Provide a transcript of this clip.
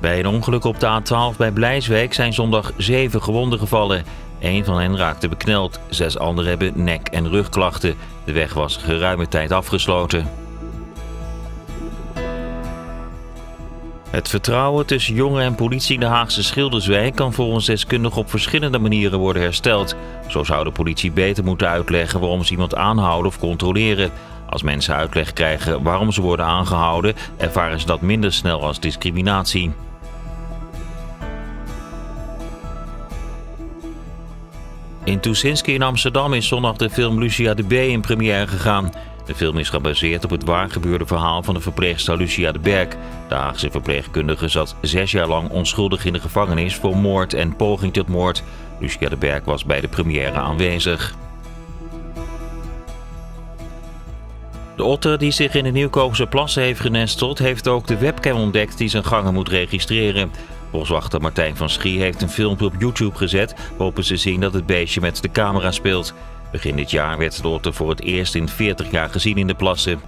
Bij een ongeluk op de A12 bij Blijswijk zijn zondag zeven gewonden gevallen. Eén van hen raakte bekneld, zes anderen hebben nek- en rugklachten. De weg was geruime tijd afgesloten. Het vertrouwen tussen jongeren en politie in de Haagse Schilderswijk kan volgens deskundigen op verschillende manieren worden hersteld. Zo zou de politie beter moeten uitleggen waarom ze iemand aanhouden of controleren. Als mensen uitleg krijgen waarom ze worden aangehouden, ervaren ze dat minder snel als discriminatie. In Tuschinski in Amsterdam is zondag de film Lucia de B in première gegaan. De film is gebaseerd op het waargebeurde verhaal van de verpleegster Lucia de Berg. De Haagse verpleegkundige zat zes jaar lang onschuldig in de gevangenis voor moord en poging tot moord. Lucia de Berg was bij de première aanwezig. De otter die zich in de Nieuwkoopse plassen heeft genesteld, heeft ook de webcam ontdekt die zijn gangen moet registreren. Boswachter Martijn van Schie heeft een filmpje op YouTube gezet waarop ze zien dat het beestje met de camera speelt. Begin dit jaar werd de otter voor het eerst in 40 jaar gezien in de plassen.